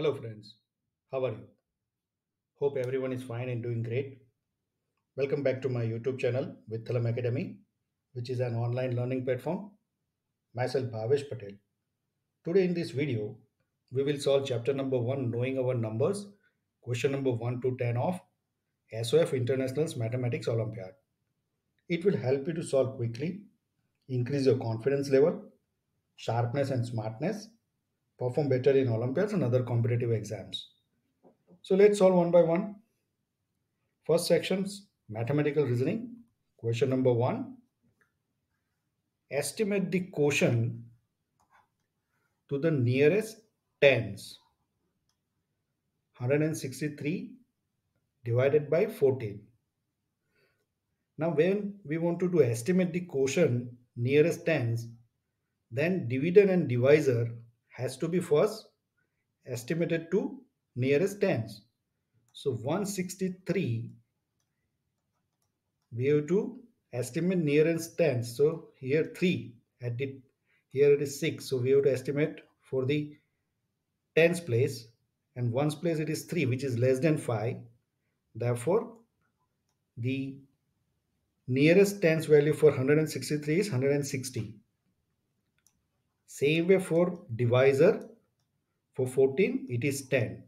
Hello, friends. How are you? Hope everyone is fine and doing great. Welcome back to my YouTube channel, Vitthalam Academy, which is an online learning platform. Myself, Bhavesh Patel. Today, in this video, we will solve chapter number one, Knowing Our Numbers, question number one to 10 of SOF International's Mathematics Olympiad. It will help you to solve quickly, increase your confidence level, sharpness, and smartness, perform better in Olympiads and other competitive exams. So let's solve one by one. First sections mathematical reasoning. Question number one Estimate the quotient to the nearest tens. 163 divided by 14. Now, when we want to do estimate the quotient nearest tens, then dividend and divisor has to be first estimated to nearest tens. So 163 we have to estimate nearest tens. So here 3 at it here it is 6. So we have to estimate for the tens place and ones place it is 3 which is less than 5. Therefore the nearest tens value for 163 is 160. Same way for divisor for 14 it is 10.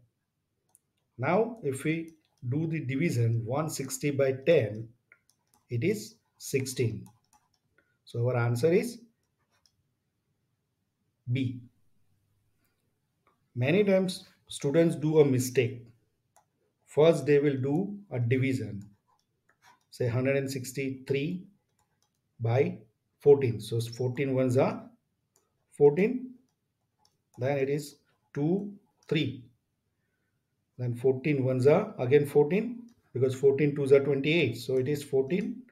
Now if we do the division 160 by 10 it is 16. So our answer is B. Many times students do a mistake. First they will do a division. Say 163 by 14. So 14 ones are 14. Then it is 2, 3. Then 14 ones are again 14 because 14 twos are 28. So it is 14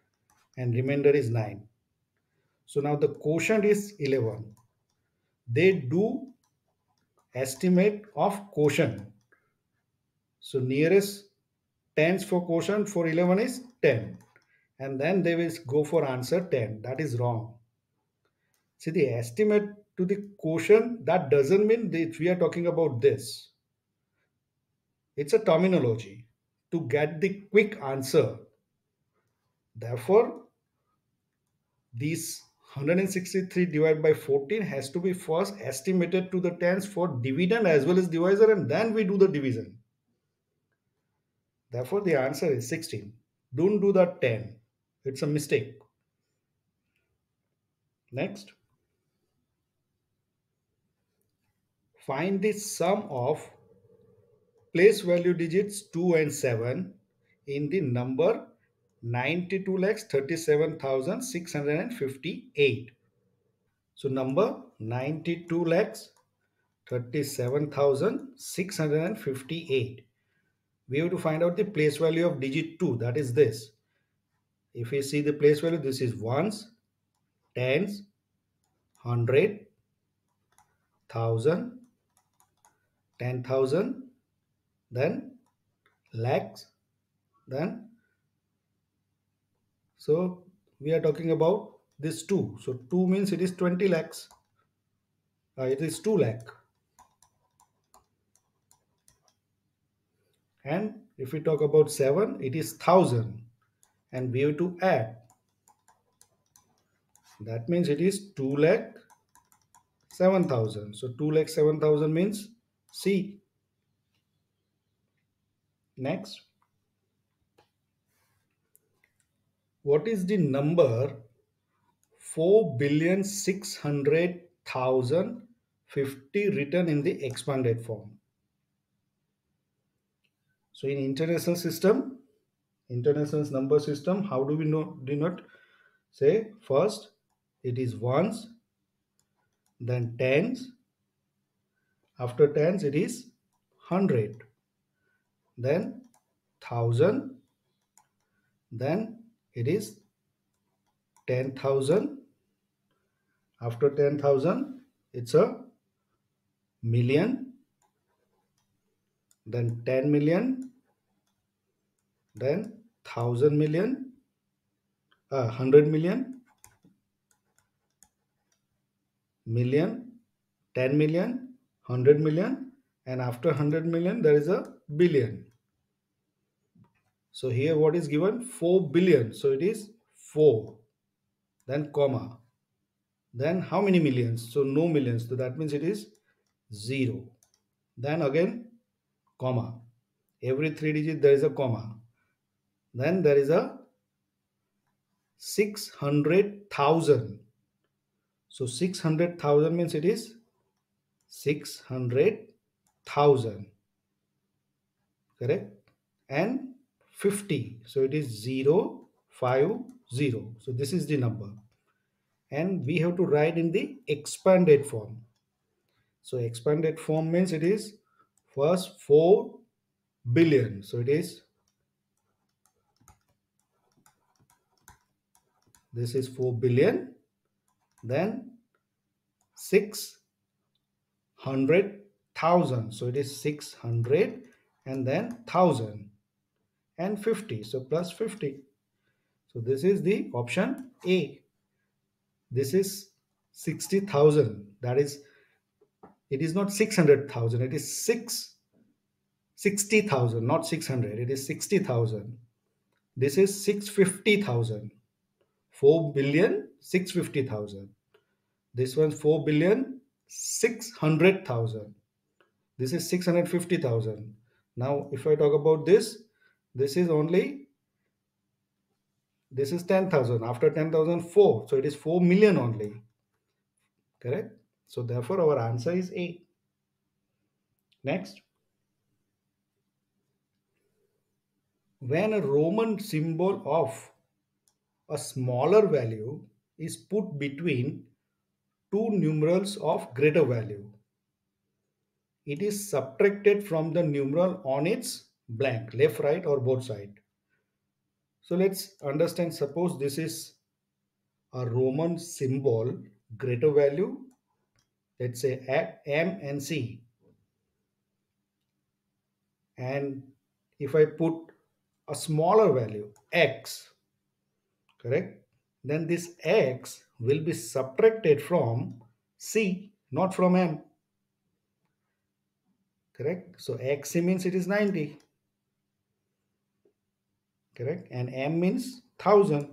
and remainder is 9. So now the quotient is 11. They do estimate of quotient. So nearest tens for quotient for 11 is 10. And then they will go for answer 10. That is wrong. See the estimate to the quotient that doesn't mean that we are talking about this. It's a terminology to get the quick answer. Therefore, this 163 divided by 14 has to be first estimated to the tens for dividend as well as divisor and then we do the division. Therefore, the answer is 16. Don't do that 10. It's a mistake. Next. Find the sum of place value digits 2 and 7 in the number 92 lakhs 37,658. So number 92 lakhs 37,658. We have to find out the place value of digit 2 that is this. If we see the place value this is ones, tens, hundred, thousand, ten thousand, then lakhs, then so we are talking about this 2. So 2 means it is 20 lakhs. Uh, it is 2 lakh. And if we talk about 7, it is 1000. And we have to add. That means it is 2 lakh 7000. So 2 lakh 7000 means C. Next. what is the number 4 billion 600,000 50 written in the expanded form so in international system international number system how do we know do not say first it is ones then tens after tens it is 100 then thousand. Then it is 10,000 after 10,000 it's a million. Then 10 million. Then 1000 million. Uh, 100 million. Million. 10 million 100 million and after 100 million there is a billion. So here what is given? 4 billion. So it is 4 then comma. Then how many millions? So no millions. So that means it is 0 then again comma. Every three digit there is a comma. Then there is a 600,000 so 600,000 means it is 600,000 correct? And 50 so it is 0 5 0 so this is the number. And we have to write in the expanded form. So expanded form means it is first 4 billion. So it is this is 4 billion then 600,000 so it is 600 and then 1000 and 50 so plus 50 so this is the option A. This is 60,000 that is it is not 600,000 it is 6 60,000 not 600 it is 60,000 this is 650,000 4 billion 650,000 this one 4 billion 600,000 this is 650,000 now if I talk about this this is only this is 10,000 after 10,000 4 so it is 4 million only. Correct? So therefore our answer is A. Next. When a Roman symbol of a smaller value is put between two numerals of greater value. It is subtracted from the numeral on its blank, left, right or both side. So let's understand, suppose this is a Roman symbol, greater value, let's say at M and C. And if I put a smaller value, X, correct then this x will be subtracted from c not from m. Correct? So x means it is 90 correct? And m means 1000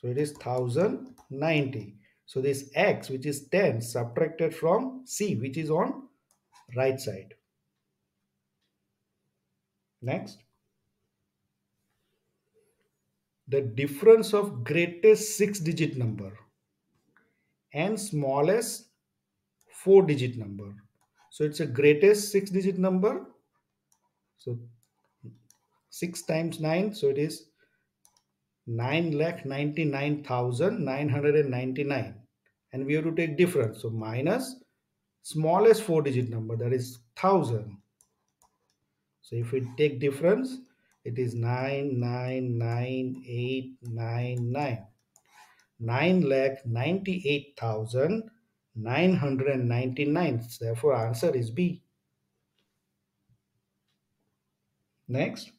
so it is 1090 so this x which is 10 subtracted from c which is on right side. Next the difference of greatest six digit number and smallest four digit number. So it's a greatest six digit number. So 6 times 9, so it is 9 lakh 99,999 and we have to take difference. So minus smallest four digit number that is 1000. So if we take difference it is 999899 9 lakh 98,999 therefore answer is B. Next.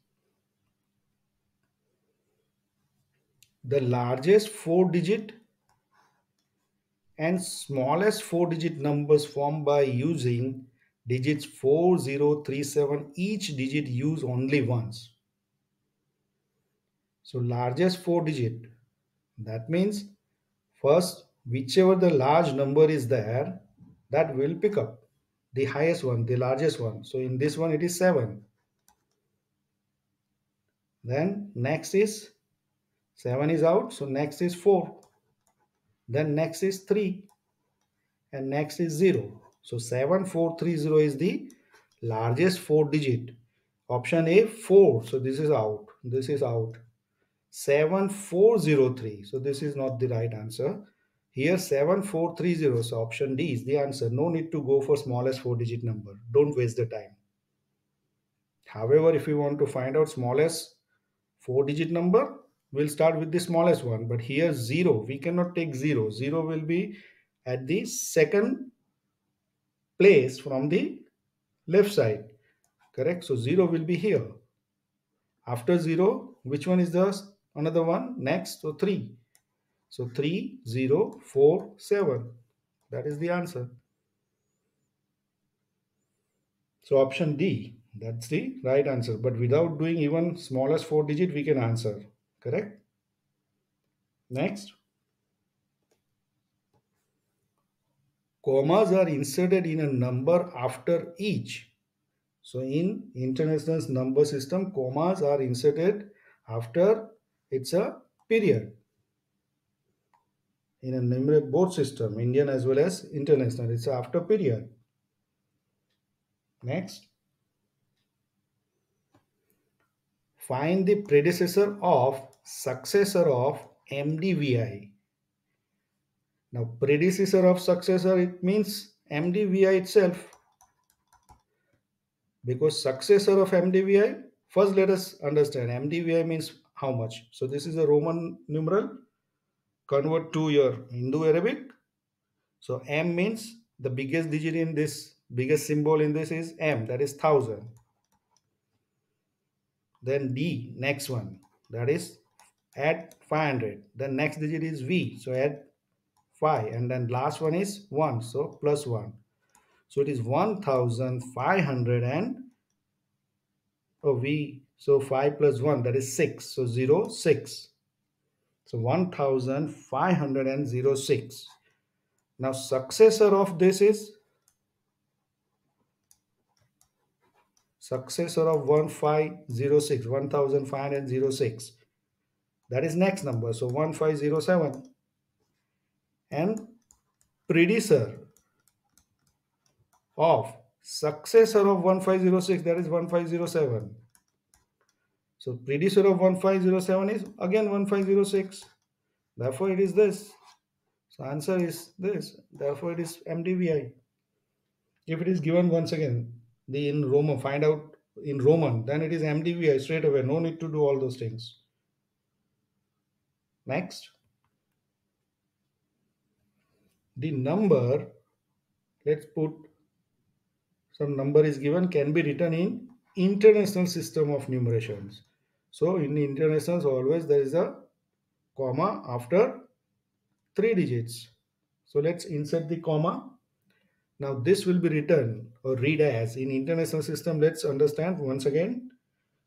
The largest four digit and smallest four digit numbers formed by using digits 4037 each digit use only once so largest four digit. That means first whichever the large number is there that will pick up the highest one, the largest one. So in this one it is 7. Then next is 7 is out. So next is 4. Then next is 3. And next is 0. So 7430 is the largest 4 digit. Option A 4. So this is out. This is out. 7403. So this is not the right answer. Here 7430. So option D is the answer. No need to go for smallest four digit number. Don't waste the time. However, if you want to find out smallest four digit number, we'll start with the smallest one. But here zero, we cannot take zero. Zero will be at the second place from the left side. Correct? So zero will be here. After zero, which one is the another one next so 3 so 3 0 4 7 that is the answer So option D, that's the right answer. But without doing even smallest four digit, we can answer. Correct? Next. Commas are inserted in a number after each. So in international number system, commas are inserted after it's a period. In a numeric board system, Indian as well as international, it's after period. Next. Find the predecessor of successor of MDVI. Now predecessor of successor it means MDVI itself. Because successor of MDVI, first let us understand MDVI means how much. So this is a Roman numeral. Convert to your Hindu Arabic. So M means the biggest digit in this, biggest symbol in this is M, that is 1000. Then D, next one, that is add 500. The next digit is V, so add 5 and then last one is 1 so plus 1 so it is 1500 and oh v so 5 plus 1 that is 6 so 0 6 so 1506 now successor of this is? Successor of 1506 1506 that is next number. So 1507 and predecessor of successor of 1506 that is 1507 so predecessor of 1507 is again 1506 therefore it is this. So answer is this. Therefore it is mdvi if it is given once again the in roman find out in roman then it is mdvi straight away. No need to do all those things. Next. The number let's put some number is given can be written in international system of numerations. So in internationals always there is a comma after three digits. So let's insert the comma. Now this will be written or read as in international system let's understand once again.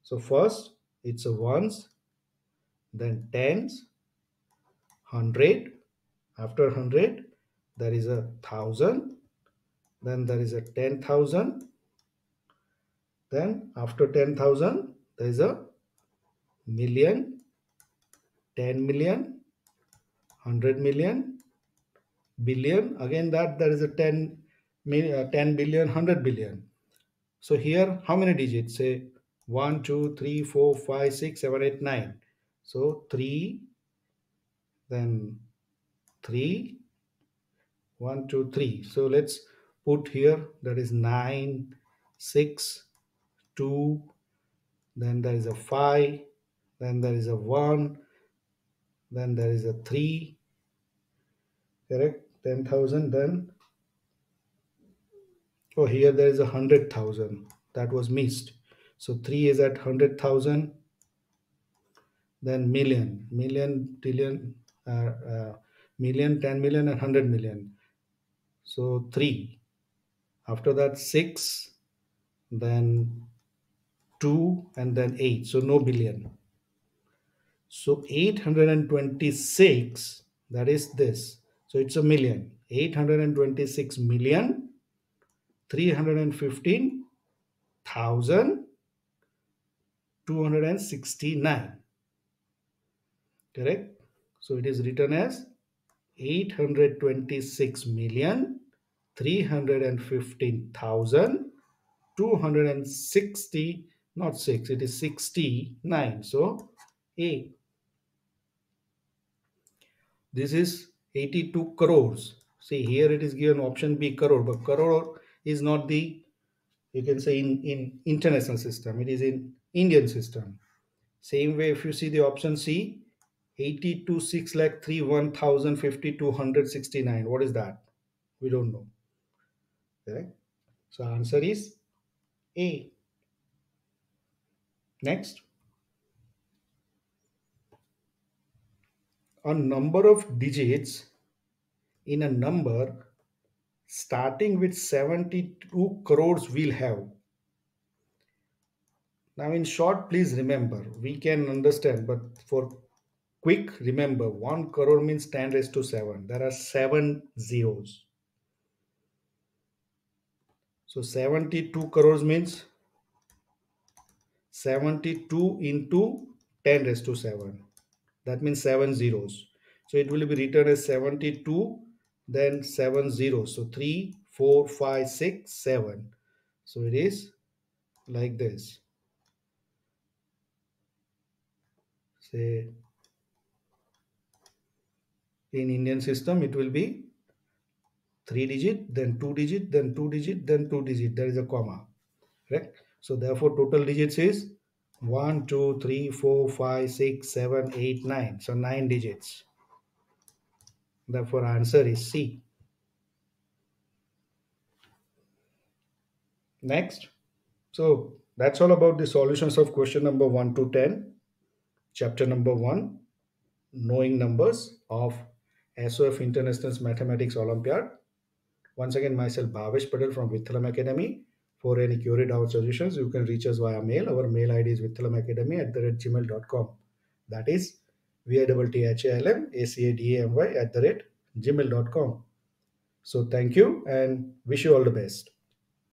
So first it's a ones then tens hundred. After hundred there is a thousand then there is a 10,000 then after 10,000 there is a million 10 million 100 million billion. Again that there is a 10 uh, 10 billion 100 billion. So here how many digits? Say 1 2 3 4 5 6 7 8 9 so 3 then 3 1 2 3 so let's put here that is 9 6 2 then there is a 5 then there is a 1 then there is a 3 correct 10000 then oh here there is a 100000 that was missed so 3 is at 100000 then million million trillion uh, uh, million 10 million and 100 million so 3. After that 6, then 2 and then 8. So no billion. So 826 that is this. So it's a million. 826 million 315 thousand 269 correct so it is written as 826 million 315,260 not 6 it is 69 so A. This is 82 crores. See here it is given option B crore but crore is not the you can say in in international system. It is in Indian system. Same way if you see the option C 82 6 lakh 3 1050 269 what is that? We don't know correct so answer is a next a number of digits in a number starting with 72 crores will have Now, in short, please remember, we can understand, but for quick, remember 1 crore means 10 raised to 7. There are 7 zeros. So 72 crores means 72 into 10 raised to 7. That means 7 zeros. So it will be written as 72, then 7 zeros. So 3, 4, 5, 6, 7. So it is like this. Say in Indian system, it will be 3 digit, then 2 digit, then 2 digit, then 2 digit. There is a comma. Correct? So therefore total digits is 1, 2, 3, 4, 5, 6, 7, 8, 9. So 9 digits. Therefore answer is C. Next. So that's all about the solutions of question number 1 to 10. Chapter number 1. Knowing numbers of SOF International's Mathematics Olympiad. Once again, myself Bhavesh Patel from Vitthalam Academy. For any query, doubt, suggestions, you can reach us via mail. Our mail ID is vithalamacademy at the rate gmail.com. That is V-I-T-H-A-L-M-A-C-A-D-A-M-Y at the rate gmail.com. So thank you and wish you all the best.